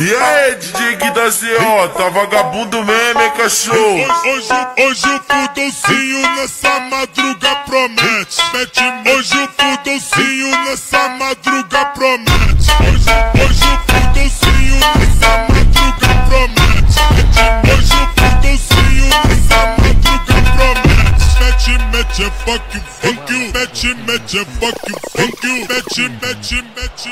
E aí, DJ ZO, tá vagabundo mesmo, hein, cachorro? Hoje, hoje o fudolcinho nessa madruga promete. Mete, hoje o fudolcinho nessa madruga promete. Hoje, Mete, mete, é fuck you, fuck you. Mete, mete, é fuck you, fuck you. Mete, mete, mete.